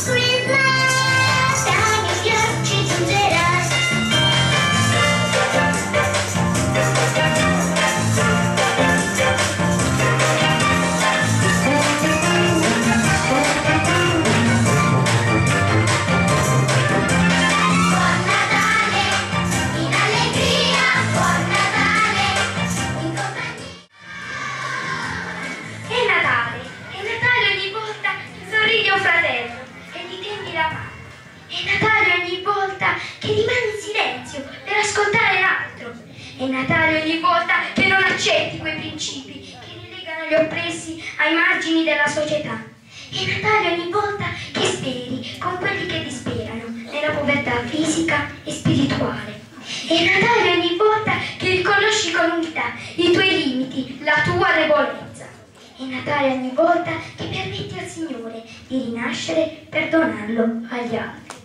Sweet. Che rimani in silenzio per ascoltare l'altro. È Natale ogni volta che non accetti quei principi che relegano gli oppressi ai margini della società. È Natale ogni volta che speri con quelli che disperano nella povertà fisica e spirituale. È Natale ogni volta che riconosci con umiltà i tuoi limiti, la tua debolezza. È Natale ogni volta che permetti al Signore di rinascere per donarlo agli altri.